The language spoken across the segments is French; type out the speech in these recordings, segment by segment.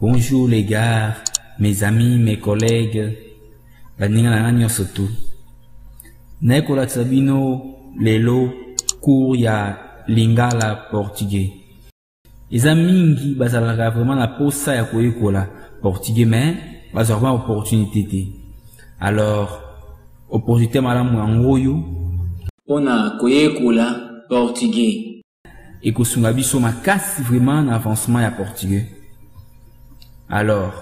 Bonjour les gars, mes amis, mes collègues, baninga na nga nyonso tu. nayekolakisa bino lelo cours ya lingala portugais. Eza mingi bazalaka vraiment na posa ya koyekola portugais mais bazwa vraiment opportunité te. Alors opportunité malamu yango oyo. Mpona koyekola portugais. Ekosunga biso makasi vraiment na avancement ya portugais. Alors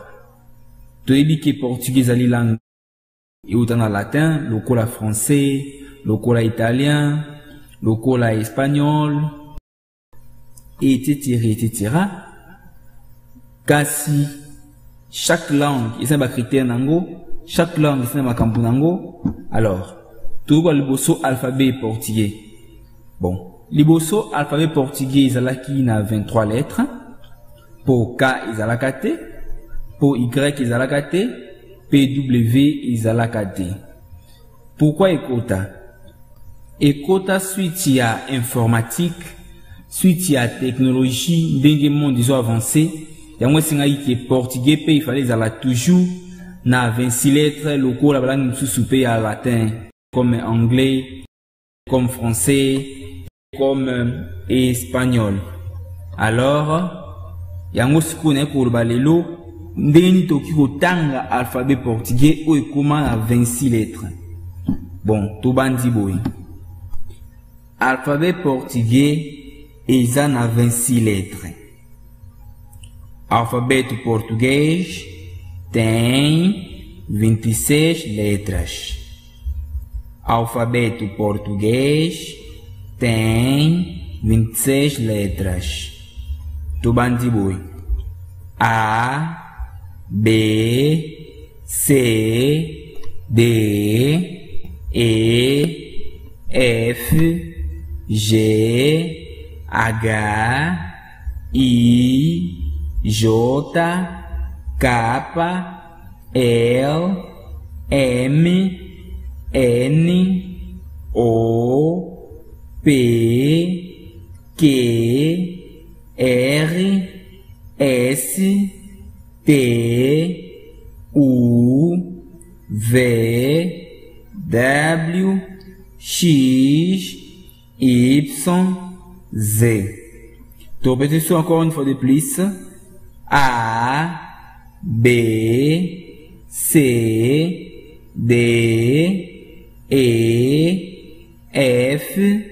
toyebi ke portugais ezali langue euta na latin lokola français lokola italien lokola espagnol. Etc etc kasi chaque langue eza na bacritère nango chaque langue eza na makambo nango. Alors toyoka liboso alphabet portugais. Bon liboso alphabet portugais ezalaki na 23 lettres. Mpo k ezalaka te mpo y ezalaka te pw ezalaka te. Pourquoi ekota? Ekota suite ya informatique suite ya technologie ndenge monde ezo avance yango esengaki ke portugais mpe ifale ezala toujours na 26 lettres lokola balangi mosusu mpe ya latin comme anglais comme français comme euh, espagnol. Alors yango sikoyo naye koloba lelo ndenge tokoki kotanga alphabet portugais oyo ekóma na 26 lettres. Bon tobandi boye. Alphabet portugais eza na 26 lettres. Alfabeto português tem 26 letras alfabeto português tem 26 letras. Boye a B, C, D, E, F, G, H, I, J, K, L, M, N, O, P, Q, R, S, T, U, V, W, X, Y, Z. Donc, répétez encore une fois de plus. A, B, C, D, E, F,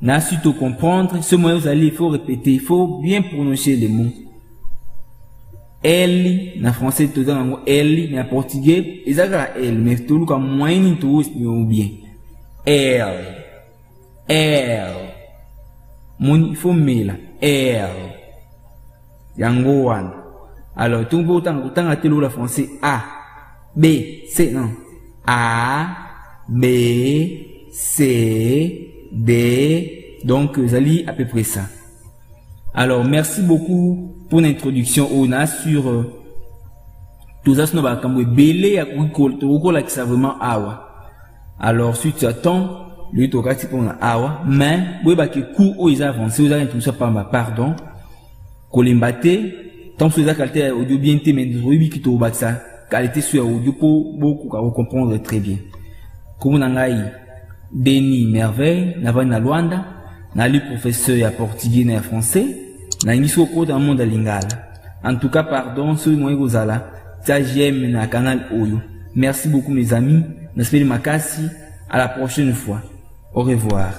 Na suite au comprendre, ce moyen vous allez, il faut répéter, il faut bien prononcer les mots. L na français toza nango L mais en portugais ezalaka L mais toluka moyen nini toosio bien. L L moni il faut mela L yango wana alors ntongo mpo otanga kotanga te lokola français A B C non. A B C D donc ezali à peu près ça. Alors merci beaucoup pour l'introduction ona sur euh, toza sino bakambo vraiment awa. Alors suite ya temps loyi tokati mpona awa. Mais boyebaki cours oyo eza avancé oyo ezaka introduction pamba pardon. Kolemba te tant so eza qualité audio bien te mais toyebiki tokobakisa qualité audio mpo bokoka kocomprendre très bien. Kombo na ngai deni merveille navandi na lwanda nali professeur ya portugais na ya français nalingi soki okota na monde lingala. En tout cas pardon soki moyi kozala tia gm na canal oyo. Merci beaucoup mes amis. Nasepeli makasi à la prochaine fois. Au revoir